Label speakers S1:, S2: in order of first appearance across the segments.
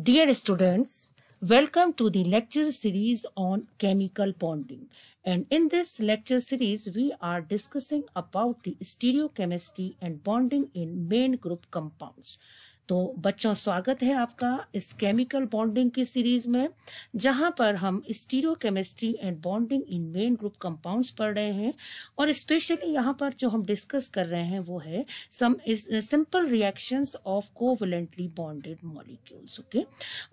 S1: Dear students, welcome to the lecture series on chemical bonding. And in this lecture series, we are discussing about the stereochemistry and bonding in main group compounds. तो बच्चों, स्वागत है आपका इस chemical bonding की series में, जहाँ पर हम stereo chemistry and bonding in main group compounds पढ़ रहे हैं और स्पेशली यहाँ पर जो हम डिस्कस कर रहे हैं वो है some simple reactions of covalently bonded molecules okay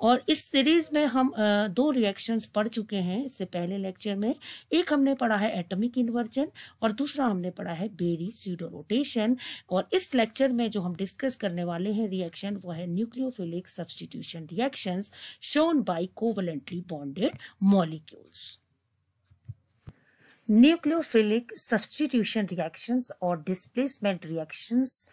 S1: और इस सीरीज़ में हम दो रिएक्शंस पढ़ चुके हैं इससे पहले लेक्चर में। एक हमने पढ़ा है एटॉमिक इन्वर्जन और दूसरा हमने पढ़ा है बेरी सीडो रोटेशन और इस लेक्चर में जो हम डिस्कस करने वाले हैं रिएक्शन रिएक्शन वो है nucleophilic substitution reactions shown by covalently bonded molecules nucleophilic substitution reactions और डिस्प्लेसमेंट रिएक्शंस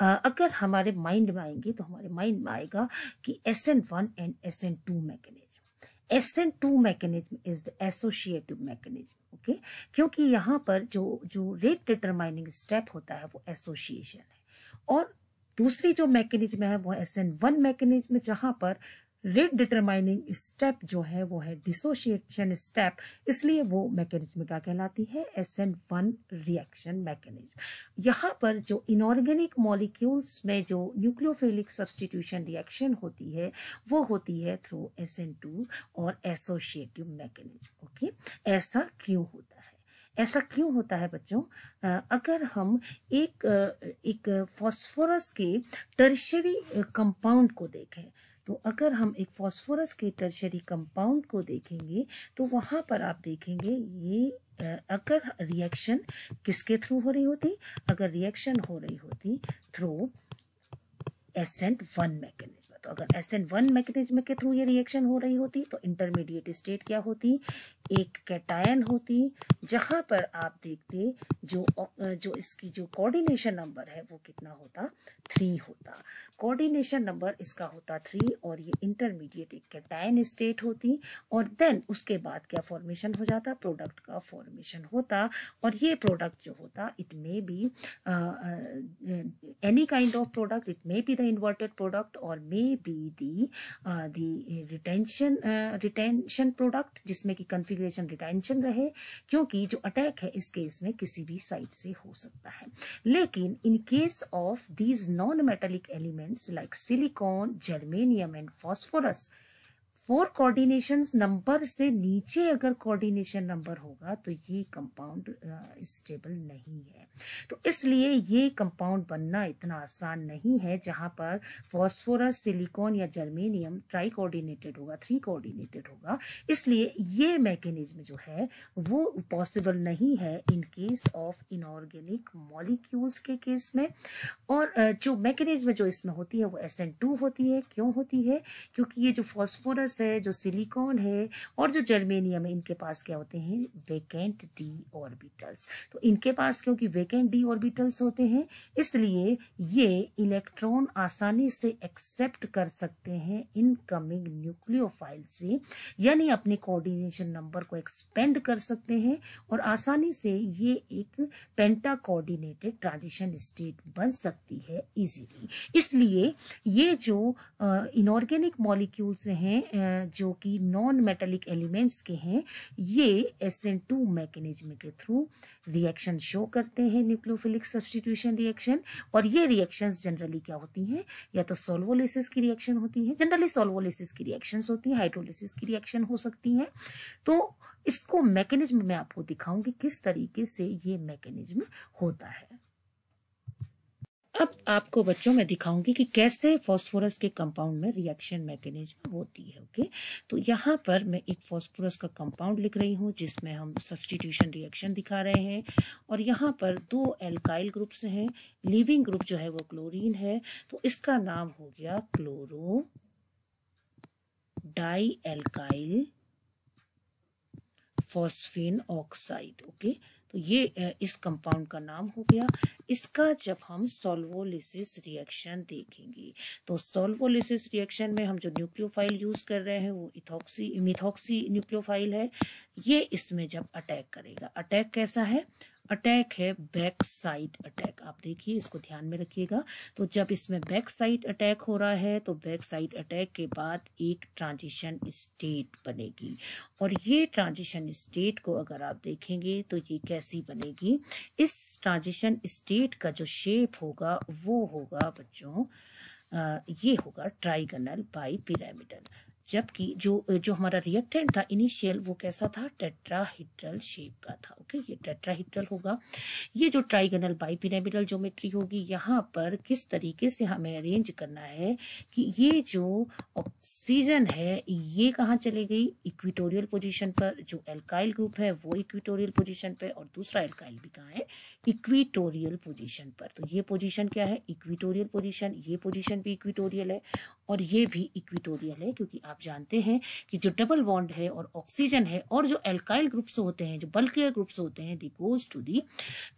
S1: अगर हमारे माइंड में आएँगे तो हमारे माइंड में आएगा कि S N one and S N two mechanism S N two mechanism is the associative mechanism okay क्योंकि यहाँ पर जो जो रेट डिटरमाइनिंग स्टेप होता है वो एसोसिएशन है। और दूसरी जो मैकेनिज्म है, वो एस एन वन मैकेनिज्म जहाँ पर रेट डिटरमाइनिंग स्टेप जो है, वो है डिसोसिएशन स्टेप इसलिए वो मैकेनिज्म क्या कहलाती है? S N one reaction mechanism यहाँ पर जो इनऑर्गेनिक मॉलिक्यूल्स में जो न्यूक्लियोफिलिक सब्सटीट्यूशन रिएक्शन होती है, वो होती है थ्रू एस एन टू और एसोशिएटिव मैकेनिज्म ओके ऐसा क्यों होता है? ऐसा क्यों होता है बच्चों? अगर हम एक एक फॉस्फोरस के टर्शरी कंपाउंड को देखें तो अगर हम एक फॉस्फोरस के टर्शरी कंपाउंड को देखेंगे तो वहाँ पर आप देखेंगे, ये अगर रिएक्शन किसके थ्रू हो रही होती? अगर रिएक्शन हो रही होती थ्रू एसेंट वन मैकेनिज्म। तो अगर एस एन वन मैकेनिज्म के थ्रू ये रिएक्शन हो रही होती तो इंटरमीडिएट स्टेट क्या होती? एक कैटायन होती, जहाँ पर आप देखते जो जो इसकी जो कोऑर्डिनेशन नंबर है, वो कितना होता? थ्री होता। कोऑर्डिनेशन नंबर इसका होता थ्री और ये इंटरमीडिएट एक कैटायन स्टेट होती और देन उसके बाद क्या फॉर्मेशन हो जाता? प्रोडक्ट का फॉर्मेशन होता और ये प्रोडक्ट जो होता it may be any kind of product it may be the inverted product और may be the the retention retention product जिसमें कि कन्फिग्रेशन रिटेंशन रहे, क्योंकि जो अटैक है इस केस में किसी भी साइड से हो सकता है। लेकिन in case of these non metallic element elements like silicon, germanium and phosphorus four coordination number से नीचे अगर कोऑर्डिनेशन नंबर होगा तो ये कंपाउंड स्टेबल नहीं है। तो इसलिए ये कंपाउंड बनना इतना आसान नहीं है, जहाँ पर फॉस्फोरस सिलिकॉन या जर्मेनियम ट्राई कोऑर्डिनेटेड होगा थ्री कोऑर्डिनेटेड होगा। इसलिए ये मैकेनिज्म जो है, वो पॉसिबल नहीं है in case of inorganic molecules के केस में। और जो मैकेनिज्म जो इसमें होती है, वो एस होती है। क्यों होती है? क्योंकि ये जो फॉस्फोरस है, जो सिलिकॉन है और जो जर्मेनियम है, इनके पास क्या होते हैं? वेकेंट डी ऑर्बिटल्स तो इनके पास क्योंकि वेकेंट डी ऑर्बिटल्स होते हैं, इसलिए ये इलेक्ट्रॉन आसानी से एक्सेप्ट कर सकते हैं इनकमिंग न्यूक्लियोफाइल से, यानी अपने कोऑर्डिनेशन नंबर को एक्सपेंड कर सकते हैं और आसानी से ये एक पेंटा कोऑर्डिनेटेड ट्रांजिशन स्टेट बन सकती है इजीली इसलिए ये जो इनऑर्गेनिक मॉलिक्यूल्स हैं जो कि नॉन मेटेलिक एलिमेंट्स के हैं, ये एस एन टू मैकेनिज्म के थ्रू रिएक्शन शो करते हैं न्यूक्लियोफिलिक सब्सटीट्यूशन रिएक्शन और ये रिएक्शंस जनरली क्या होती हैं? या तो सोल्वोलिसिस की रिएक्शन होती है जनरली सोल्वोलिसिस की रिएक्शन होती है हाइड्रोलिसिस की रिएक्शन हो सकती है। तो इसको मैकेनिज्म में आपको दिखाऊँगी किस तरीके से ये मैकेनिज्म होता है। अब आपको बच्चों में दिखाऊँगी कि कैसे फास्फोरस के कंपाउंड में रिएक्शन मैकेनिज्म होती है ओके तो यहाँ पर मैं एक फास्फोरस का कंपाउंड लिख रही हूँ, जिसमें हम सब्सटीट्यूशन रिएक्शन दिखा रहे हैं। और यहाँ पर दो एल्काइल ग्रुप्स हैं लिविंग ग्रुप जो है वो क्लोरीन है। तो इसका नाम हो गया chloro di alkyl phosphine oxide okay तो ये इस कंपाउंड का नाम हो गया। इसका जब हम सोल्वोलिसिस रिएक्शन देखेंगे तो सोल्वोलिसिस रिएक्शन में हम जो न्यूक्लियोफाइल यूज़ कर रहे हैं, वो इथॉक्सी मिथॉक्सी न्यूक्लियोफाइल है। ये इसमें जब अटैक करेगा अटैक कैसा है? अटैक है बैक साइड अटैक आप देखिए, इसको ध्यान में रखिएगा। तो जब इसमें बैक साइड अटैक हो रहा है तो बैक साइड अटैक के बाद एक ट्रांजिशन स्टेट बनेगी। और ये ट्रांजिशन स्टेट को अगर आप देखेंगे तो ये कैसी बनेगी? इस ट्रांजिशन स्टेट का जो शेप होगा, वो होगा बच्चों ये होगा ट्राइगनल बाई पिरामिडल। जबकि जो जो हमारा रिएक्टेंट था इनिशियल वो कैसा था? टेट्राहिड्रल शेप का था ओके ये टेट्राहिड्रल होगा। ये जो ट्राइगनल बाइपिरामिडल ज्योमेट्री होगी, यहाँ पर किस तरीके से हमें अरेंज करना है कि ये जो ऑक्सीजन है, ये कहाँ चले गई? इक्विटोरियल पोजीशन पर जो एल्काइल ग्रुप है, वो इक्विटोरियल पोजीशन पर और दूसरा एल्काइल भी कहाँ है? इक्विटोरियल पोजीशन पर। तो ये पोजीशन क्या है? इक्विटोरियल पोजीशन ये पोजीशन भी इक्विटोरियल है। और ये भी इक्विटोरियल है, क्योंकि आप जानते हैं कि जो डबल बॉन्ड है और ऑक्सीजन है और जो एल्काइल ग्रुप्स होते हैं, जो बल्कियर ग्रुप्स होते हैं they goes to the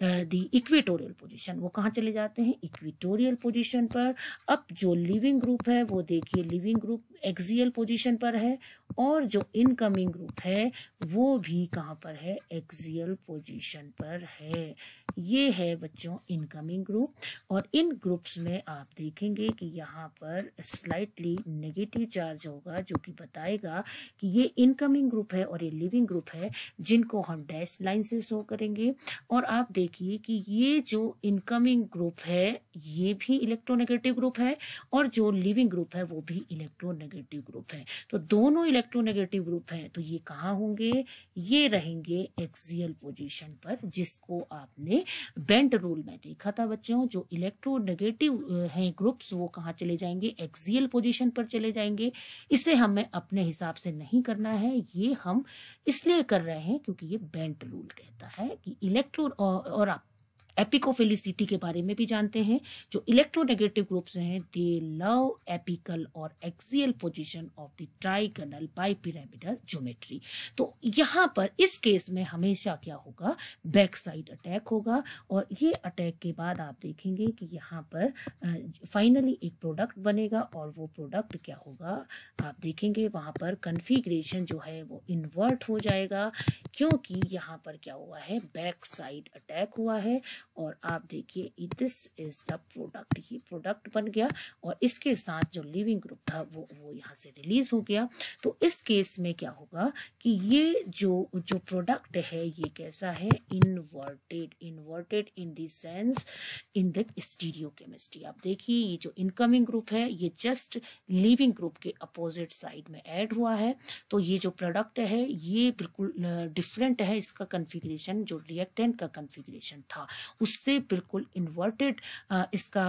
S1: the equatorial position वो कहाँ चले जाते हैं? इक्वेटोरियल पोजीशन पर। अब जो लिविंग ग्रुप है, वो देखिए लिविंग ग्रुप एक्सियल पोजिशन पर है और जो इनकमिंग ग्रुप है, वो भी कहाँ पर है? एक्सियल पोजिशन पर है। ये है बच्चों इनकमिंग ग्रुप और इन ग्रुप्स में आप देखेंगे कि यहाँ पर स्लाइटली नेगेटिव चार्ज होगा, जो कि बताएगा कि ये इनकमिंग ग्रुप है और ये लिविंग ग्रुप है, जिनको हम डैश लाइन से शो करेंगे। और आप देखिए कि ये जो इनकमिंग ग्रुप है ये भी इलेक्ट्रोनेगेटिव ग्रुप है और जो लिविंग ग्रुप है, वो भी इलेक्ट्रोनेगेटिव ग्रुप है। तो दोनों इलेक्ट्रोनेगेटिव ग्रुप है तो ये कहाँ होंगे? ये रहेंगे एक्सियल पोजिशन पर, जिसको आपने बेंट रूल में देखा था बच्चों, जो इलेक्ट्रोनेगेटिव हैं ग्रुप्स वो कहाँ चले जाएँगे? एक्सियल पोजिशन पर चले जाएँगे। इसे हमें अपने हिसाब से नहीं करना है, ये हम इसलिए कर रहे हैं क्योंकि ये बेंट रूल कहता है कि इलेक्ट्रो और आप एपिकोफिलिसिटी के बारे में भी जानते हैं, जो इलेक्ट्रोनेगेटिव ग्रुप्स हैं दे लव एपिकल और axial position of the trigonal bipyramidal geometry तो यहाँ पर इस केस में हमेशा क्या होगा? बैक साइड अटैक होगा और ये अटैक के बाद आप देखेंगे कि यहाँ पर फाइनली एक प्रोडक्ट बनेगा और वो प्रोडक्ट क्या होगा? आप देखेंगे वहाँ पर कन्फिग्रेशन जो है वो इन्वर्ट हो जाएगा, क्योंकि यहाँ पर क्या हुआ है? बैक साइड अटैक हुआ है और आप देखिए दिस इज़ द प्रोडक्ट ये प्रोडक्ट बन गया और इसके साथ जो लिविंग ग्रुप था, वो वो यहाँ से रिलीज़ हो गया। तो इस केस में क्या होगा कि ये जो जो प्रोडक्ट है, ये कैसा है? Inverted inverted in the sense in the stereo chemistry आप देखिए, ये जो इनकमिंग ग्रुप है, ये जस्ट लिविंग ग्रुप के अपोजिट साइड में ऐड हुआ है। तो ये जो प्रोडक्ट है, ये बिल्कुल डिफरेंट है। इसका कन्फिग्रेशन जो रिएक्टेंट का कन्फिग्रेशन था उससे बिल्कुल इन्वर्टेड इसका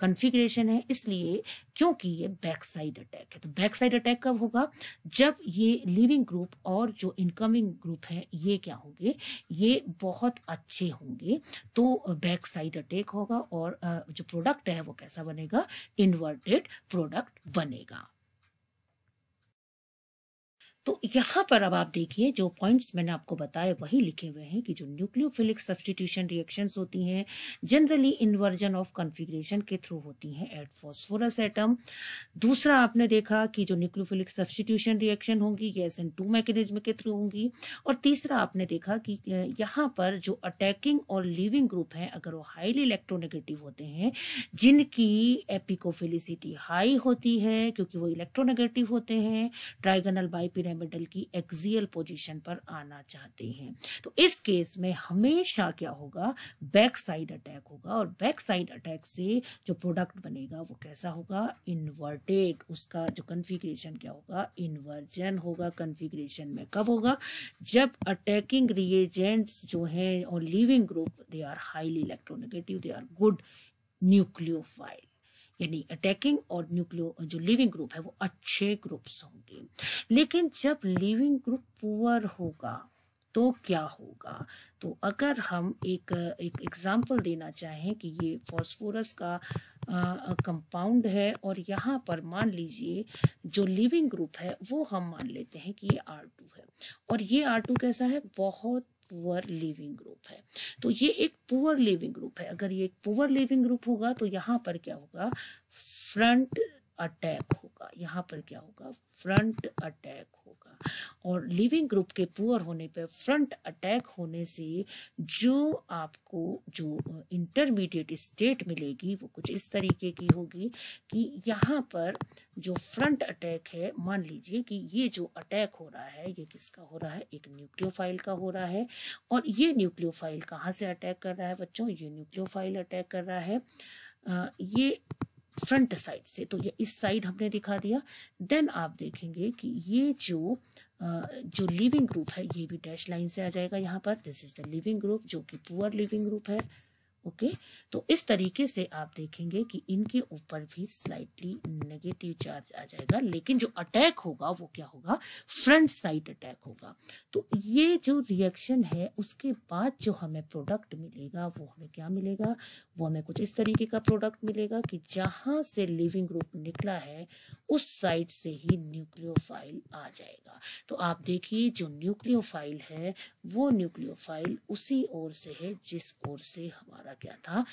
S1: कन्फिग्रेशन है। इसलिए क्योंकि ये बैक साइड अटैक है तो बैक साइड अटैक कब होगा? जब ये लिविंग ग्रुप और जो इनकमिंग ग्रुप है, ये क्या होंगे? ये बहुत अच्छे होंगे तो बैक साइड अटैक होगा और जो प्रोडक्ट है वो कैसा बनेगा? इन्वर्टेड प्रोडक्ट बनेगा। तो यहाँ पर अब आप देखिए, जो पॉइंट्स मैंने आपको बताए, वही लिखे हुए हैं कि जो न्यूक्लियोफिलिक सब्सटीट्यूशन रिएक्शंस होती हैं जनरली इन्वर्जन ऑफ़ कॉन्फ़िगरेशन के थ्रू होती हैं एट फॉस्फोरस एटम दूसरा आपने देखा कि जो न्यूक्लियोफिलिक सब्सटीट्यूशन रिएक्शन होंगी, ये एस एन टू मैकेनिज्म के थ्रू होंगी। और तीसरा आपने देखा कि यहाँ पर जो अटैकिंग और लिविंग ग्रुप हैं, अगर वो हाईली इलेक्ट्रोनेगेटिव होते हैं, जिनकी एपिकोफिलिसिटी हाई होती है, क्योंकि वो इलेक्ट्रोनेगेटिव होते हैं ट्राइगनल बाइपिर पिरामिडल की एक्सियल पोजीशन पर आना चाहते हैं। तो इस केस में हमेशा क्या होगा? बैक साइड अटैक होगा और बैक साइड अटैक से जो प्रोडक्ट बनेगा वो कैसा होगा? इन्वर्टेड। उसका जो कन्फिग्रेशन क्या होगा? इन्वर्जन होगा। कन्फिग्रेशन में कब होगा? जब अटैकिंग रिएजेंट्स जो हैं और leaving group they are highly electronegative they are good nucleophile यानी अटैकिंग और न्यूक्लियो जो लिविंग ग्रुप है, वो अच्छे ग्रुप्स होंगे। लेकिन जब लिविंग ग्रुप पुअर होगा तो क्या होगा? तो अगर हम एक एक एग्ज़ाम्पल देना चाहें कि ये फॉस्फोरस का कंपाउंड है और यहाँ पर मान लीजिए जो लिविंग ग्रुप है, वो हम मान लेते हैं कि ये आर टू है। और ये आर टू कैसा है? बहुत पुअर लिविंग ग्रुप है। तो ये एक पुअर लिविंग ग्रुप है। अगर ये एक पुअर लिविंग ग्रुप होगा तो यहाँ पर क्या होगा? फ्रंट अटैक होगा। यहाँ पर क्या होगा? फ्रंट अटैक होगा। और लिविंग ग्रुप के पुअर होने पर फ्रंट अटैक होने से जो आपको जो इंटरमीडिएट स्टेट मिलेगी वो कुछ इस तरीके की होगी कि यहाँ पर जो फ्रंट अटैक है मान लीजिए कि ये जो अटैक हो रहा है ये किसका हो रहा है? एक न्यूक्लियोफाइल का हो रहा है। और ये न्यूक्लियोफाइल कहाँ से अटैक कर रहा है बच्चों? ये न्यूक्लियोफाइल अटैक कर रहा है। आ, ये फ्रंट साइड से तो ये इस साइड हमने दिखा दिया। देन आप देखेंगे कि ये जो जो लिविंग ग्रुप है, ये भी डैश लाइन से आ जाएगा यहाँ पर। This is the leaving group जो कि पुअर लिविंग ग्रुप है। ओके? तो इस तरीके से आप देखेंगे कि इनके ऊपर भी स्लाइटली नेगेटिव चार्ज आ जाएगा, लेकिन जो अटैक होगा वो क्या होगा? फ्रंट साइड अटैक होगा। तो ये जो रिएक्शन है, उसके बाद जो हमें प्रोडक्ट मिलेगा, वो हमें क्या मिलेगा? वो हमें कुछ इस तरीके का प्रोडक्ट मिलेगा कि जहाँ से लिविंग ग्रुप निकला है, उस साइड से ही न्यूक्लियोफाइल आ जाएगा। तो आप देखिए, जो न्यूक्लियोफाइल है, वो न्यूक्लियोफाइल उसी ओर से है, जिस ओर से हमारा क्या था।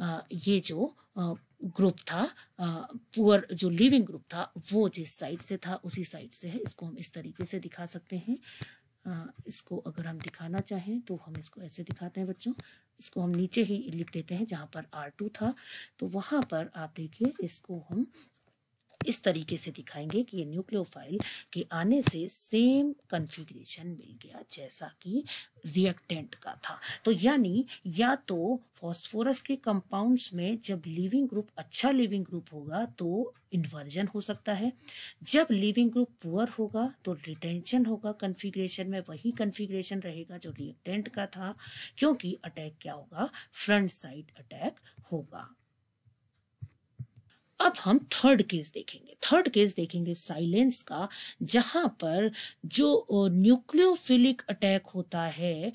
S1: आ, ये जो ग्रुप था पुअर जो लिविंग ग्रुप था वो जिस साइड से था उसी साइड से है। इसको हम इस तरीके से दिखा सकते हैं। इसको अगर हम दिखाना चाहें तो हम इसको ऐसे दिखाते हैं बच्चों। इसको हम नीचे ही लिख देते हैं जहाँ पर आर टू था। तो वहाँ पर आप देखिए इसको हम इस तरीके से दिखाएँगे कि ये न्यूक्लियोफाइल के आने से सेम कन्फिग्रेशन मिल गया जैसा कि रिएक्टेंट का था। तो यानी या तो फॉस्फोरस के कंपाउंड्स में जब लिविंग ग्रुप अच्छा लिविंग ग्रुप होगा तो इन्वर्जन हो सकता है। जब लिविंग ग्रुप पुअर होगा तो रिटेंशन होगा कन्फिग्रेशन में, वही कन्फिग्रेशन रहेगा जो रिएक्टेंट का था, क्योंकि अटैक क्या होगा? फ्रंट साइड अटैक होगा। अब हम थर्ड केस देखेंगे। थर्ड केस देखेंगे साइलेंस का, जहाँ पर जो न्यूक्लियोफिलिक अटैक होता है,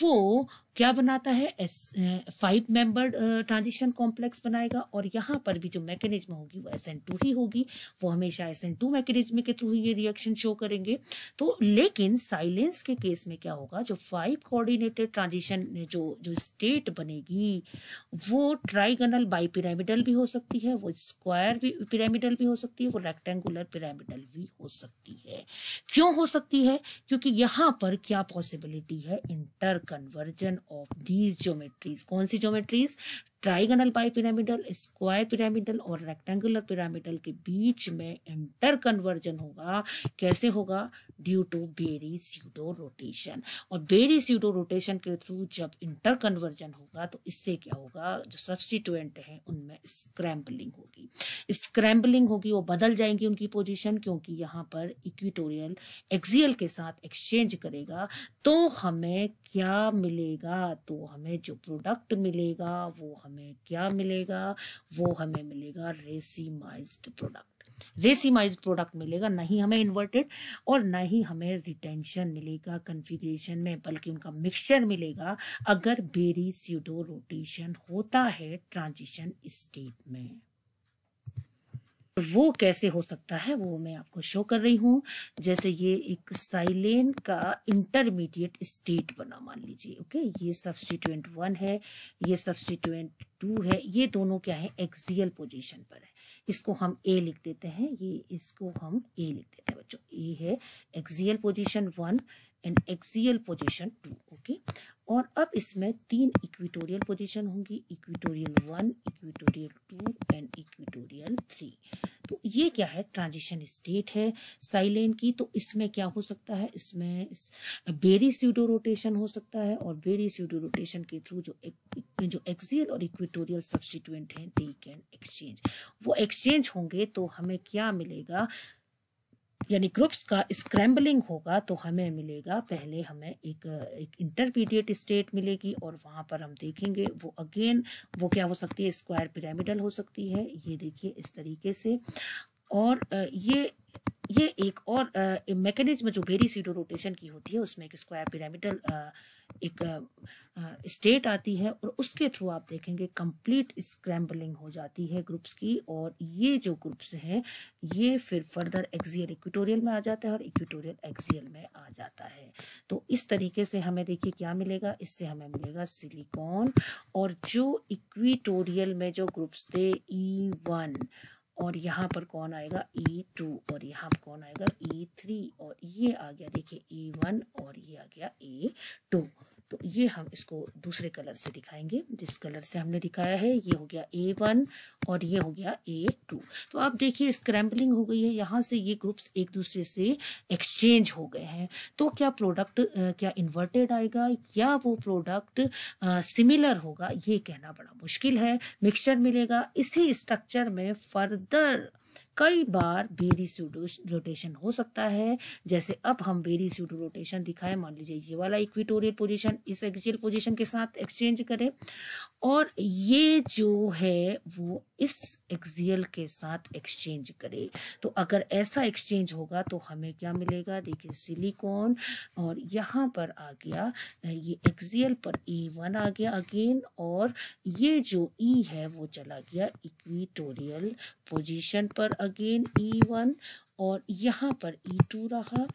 S1: वो क्या बनाता है? S five membered transition complex बनाएगा और यहाँ पर भी जो मैकेनिज्म होगी वो एस एन टू ही होगी। वो हमेशा एस एन टू मैकेनिज्म के थ्रू ही ये रिएक्शन शो करेंगे। तो लेकिन साइलेंस के केस में क्या होगा? जो फाइव कोऑर्डिनेटेड ट्रांजिशन जो जो स्टेट बनेगी, वो ट्राइगनल बाई पिरामिडल भी हो सकती है, वो स्क्वायर भी पिरामिडल भी हो सकती है, वो रेक्टेंगुलर पिरामिडल भी हो सकती है। क्यों हो सकती है? क्योंकि यहाँ पर क्या पॉसिबिलिटी है? Inter conversion of these geometries कौन सी geometries trigonal bi pyramidal, square pyramidal और रेक्टेंगुलर पिरामिडल के बीच में इंटर कन्वर्जन होगा। कैसे होगा? Due to Berry pseudo rotation और बेरी सीडो रोटेशन के थ्रू जब इंटर कन्वर्जन होगा तो इससे क्या होगा? जो सब्सिट्यूएंट है, उनमें स्क्रैम्बलिंग होगी। स्क्रैम्बलिंग होगी, वो बदल जाएँगी उनकी पोजीशन क्योंकि यहाँ पर इक्विटोरियल एक्सियल के साथ एक्सचेंज करेगा। तो हमें क्या मिलेगा? तो हमें जो प्रोडक्ट मिलेगा, वो हमें क्या मिलेगा? वो हमें मिलेगा रेसीमाइज्ड प्रोडक्ट। रेसिमाइज प्रोडक्ट मिलेगा नहीं हमें इन्वर्टेड और ना ही हमें रिटेंशन मिलेगा कन्फिग्रेशन में, बल्कि उनका मिक्सचर मिलेगा। अगर बेरी सीडो रोटेशन होता है ट्रांजिशन स्टेट में। वो कैसे हो सकता है, वो मैं आपको शो कर रही हूँ। जैसे ये एक साइलेन का इंटरमीडिएट स्टेट बना, मान लीजिए ओके ये सब्सटीट्यूएंट वन है, ये सब्सटीट्यूएंट टू है, ये दोनों क्या है एक्सियल पोजीशन पर है। इसको हम ए लिख देते हैं, ये इसको हम ए लिख देते हैं, बच्चों। ए है axial position one and axial position two okay और अब इसमें तीन इक्विटोरियल पोजीशन होंगी equatorial one equatorial two and equatorial three तो ये क्या है? ट्रांजिशन स्टेट है साइलेन की। तो इसमें क्या हो सकता है? इसमें बेरी स्यूडो रोटेशन हो सकता है और बेरी स्यूडो रोटेशन के थ्रू जो एक, जो एक्सियल और इक्विटोरियल सब्सटीट्यूएंट हैं दे कैन एक्सचेंज वो एक्सचेंज होंगे तो हमें क्या मिलेगा? यानी ग्रुप्स का स्क्रैम्बलिंग होगा तो हमें मिलेगा, पहले हमें एक एक इंटरमीडिएट स्टेट मिलेगी और वहाँ पर हम देखेंगे, वो अगेन वो क्या हो सकती है स्क्वायर पिरामिडल हो सकती है, ये देखिए इस तरीके से। और ये ये एक और मैकेनिज्म जो बेरी सीडो रोटेशन की होती है। उसमें एक स्क्वायर पिरामिडल एक स्टेट आती है और उसके थ्रू आप देखेंगे कंप्लीट स्क्रैम्बलिंग हो जाती है ग्रुप्स की और ये जो ग्रुप्स हैं, ये फिर फर्दर एक्सियल इक्विटोरियल में आ जाता है और इक्विटोरियल एक्सियल में आ जाता है। तो इस तरीके से हमें देखिए क्या मिलेगा? इससे हमें मिलेगा सिलिकॉन और जो इक्विटोरियल में जो ग्रुप्स थे ई e वन और यहाँ पर कौन आएगा? ई टू और यहाँ पर कौन आएगा? ई थ्री और ये आ गया, देखिए ई वन और ये आ गया ए टू तो ये हम इसको दूसरे कलर से दिखाएँगे। जिस कलर से हमने दिखाया है, ये हो गया ए वन और ये हो गया ए टू तो आप देखिए स्क्रैम्बलिंग हो गई है। यहाँ से ये ग्रुप्स एक दूसरे से एक्सचेंज हो गए हैं। तो क्या प्रोडक्ट क्या इन्वर्टेड आएगा? या वो प्रोडक्ट सिमिलर होगा? ये कहना बड़ा मुश्किल है। मिक्सचर मिलेगा। इसी स्ट्रक्चर में फर्दर कई बार बेरी सूडो रोटेशन हो सकता है। जैसे अब हम बेरी सूडो रोटेशन दिखाए, मान लीजिए ये वाला इक्विटोरियल पोजीशन इस एक्सियल पोजीशन के साथ एक्सचेंज करें। और ये जो है, वो इस एक्सियल के साथ एक्सचेंज करे। तो अगर ऐसा एक्सचेंज होगा तो हमें क्या मिलेगा? देखिए सिलिकॉन और यहाँ पर आ गया, ये एक्सियल पर ई e वन आ गया अगेन और ये जो ई e है, वो चला गया इक्विटोरियल पोजीशन पर अगेन ई वन और यहाँ पर ई e टू रहा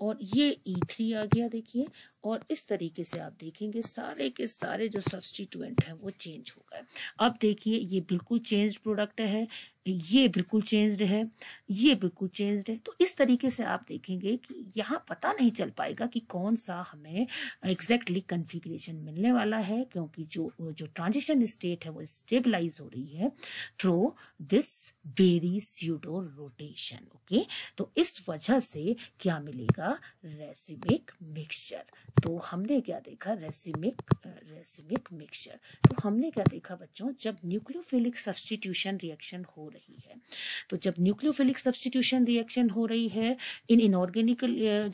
S1: और ये ई थ्री आ गया देखिए। और इस तरीके से आप देखेंगे सारे के सारे जो सब्सटीट्यूएंट हैं वो चेंज हो गए। अब देखिए, ये बिल्कुल चेंज प्रोडक्ट है, ये बिल्कुल चेंज्ड है, ये बिल्कुल चेंज्ड है। तो इस तरीके से आप देखेंगे कि यहाँ पता नहीं चल पाएगा कि कौन सा हमें एग्जैक्टली कन्फिग्रेशन मिलने वाला है, क्योंकि जो जो ट्रांजिशन स्टेट है वो स्टेबलाइज हो रही है through this Berry pseudo rotation okay तो इस वजह से क्या मिलेगा? रेसिमिक मिक्सचर तो हमने क्या देखा? रेसिमिक रेसिमिक मिक्सचर तो हमने क्या देखा बच्चों? जब न्यूक्लियोफिलिक सब्सटीट्यूशन रिएक्शन हो रही है तो जब न्यूक्लियोफिलिक सब्सटीट्यूशन रिएक्शन हो रही है, इन इनऑर्गेनिक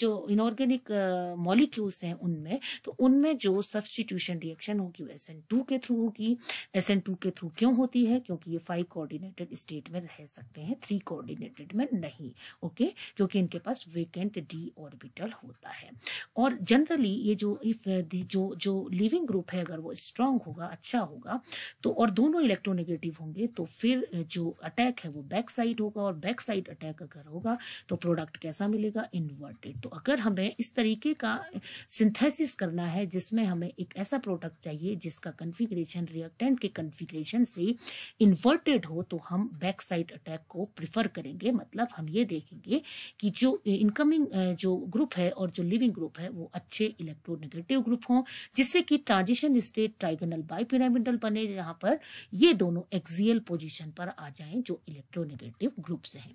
S1: जो इनऑर्गेनिक मॉलिक्यूल्स हैं उनमें तो उनमें जो सब्सटीट्यूशन रिएक्शन होगी वो एस के थ्रू होगी। एस के थ्रू क्यों होती है? क्योंकि ये फाइव कोऑर्डिनेटेड स्टेट में रह सकते हैं थ्री कोऑर्डिनेटेड में नहीं। ओके? क्योंकि इनके पास वेकेंट डी ऑर्बिटल होता है। और जनरली ये जो इफ़ जो जो लिविंग ग्रुप है, अगर वो स्ट्रांग होगा अच्छा होगा तो और दोनों इलेक्ट्रोनेगेटिव होंगे तो फिर जो अटैक है वो बैक साइड होगा और बैक साइड अटैक अगर होगा तो प्रोडक्ट कैसा मिलेगा? इन्वर्टेड तो अगर हमें इस तरीके का सिंथेसिस करना है, जिसमें हमें एक ऐसा प्रोडक्ट चाहिए, जिसका कन्फिग्रेशन रिएक्टेंट के कन्फिग्रेशन से इन्वर्टेड हो तो हम बैक साइड अटैक को प्रिफर करेंगे। मतलब हम ये देखेंगे कि जो इनकमिंग जो ग्रुप है और जो लिविंग ग्रुप है, वो अच्छे इलेक्ट्रोनेगेटिव ग्रुप हों, जिससे कि ट्रांजिशन स्टेट ट्राइगोनल बाइपिरामिडल बने, जहाँ पर ये दोनों एक्सियल पोजीशन पर आ जाएँ, जो इलेक्ट्रोनेगेटिव ग्रुप्स हैं।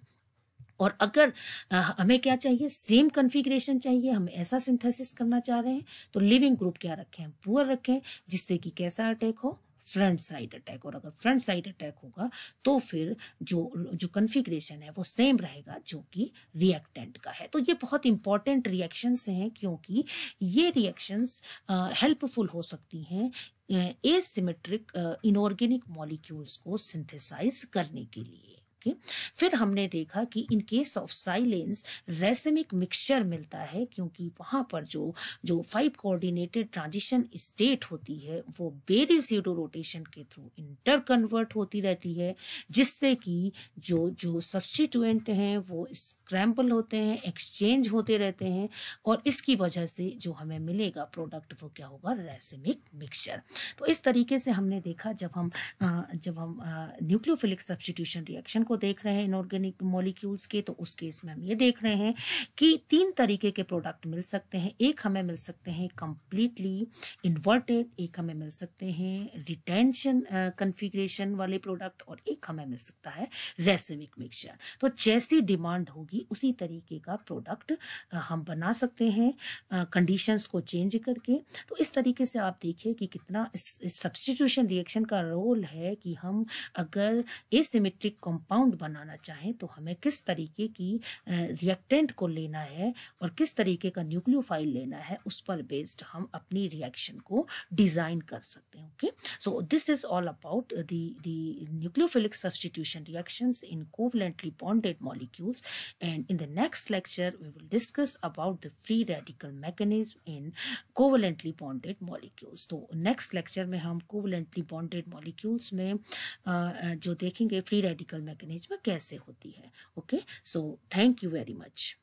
S1: और अगर हमें क्या चाहिए? सेम कॉन्फ़िगरेशन चाहिए। हम ऐसा सिंथेसिस करना चाह रहे हैं तो लिविंग ग्रुप क्या रखें? पुअर रखें, जिससे कि कैसा अटैक हो? फ्रंट साइड अटैक, और अगर फ्रंट साइड अटैक होगा तो फिर जो जो कन्फिग्रेशन है, वो सेम रहेगा, जो कि रिएक्टेंट का है। तो ये बहुत इंपॉर्टेंट रिएक्शंस हैं, क्योंकि ये रिएक्शंस हेल्पफुल हो सकती हैं ए एसिमेट्रिक इनऑर्गेनिक मॉलिक्यूल्स को सिंथेसाइज करने के लिए। ओके फिर हमने देखा कि in case of silanes racemic mixture मिलता है, क्योंकि वहाँ पर जो जो फाइव कोऑर्डिनेटेड ट्रांजिशन स्टेट होती है, वो बेरी सीडो रोटेशन के थ्रू इंटर कन्वर्ट होती रहती है, जिससे कि जो जो सब्सटीट्यूएंट हैं, वो स्क्रैम्बल होते हैं एक्सचेंज होते रहते हैं, और इसकी वजह से जो हमें मिलेगा प्रोडक्ट वो क्या होगा? रेसिमिक मिक्सचर तो इस तरीके से हमने देखा जब हम जब हम न्यूक्लियोफिलिक सब्सटीट्यूशन रिएक्शन को को देख रहे हैं इनऑर्गेनिक मॉलिक्यूल्स के तो उस केस में हम ये देख रहे हैं कि तीन तरीके के प्रोडक्ट मिल सकते हैं। एक हमें मिल सकते हैं कंप्लीटली इन्वर्टेड एक हमें मिल सकते हैं रिटेंशन कन्फिग्रेशन वाले प्रोडक्ट और एक हमें मिल सकता है रेसिमिक मिक्सचर तो जैसी डिमांड होगी, उसी तरीके का प्रोडक्ट हम बना सकते हैं कंडीशंस को चेंज करके। तो इस तरीके से आप देखिए कि कितना सब्सटीट्यूशन रिएक्शन का रोल है कि हम अगर एसिमेट्रिक कंपाउंड कंपाउंड बनाना चाहें तो हमें किस तरीके की रिएक्टेंट को लेना है और किस तरीके का न्यूक्लियोफाइल लेना है, उस पर बेस्ड हम अपनी रिएक्शन को डिज़ाइन कर सकते हैं okay so this is all about nucleophilic substitution reactions in covalently bonded molecules and in the next lecture we will discuss about the free radical mechanism in covalently bonded molecules तो next lecture में हम covalently bonded molecules में जो देखेंगे free radical mechanism में कैसे होती है? Okay so thank you very much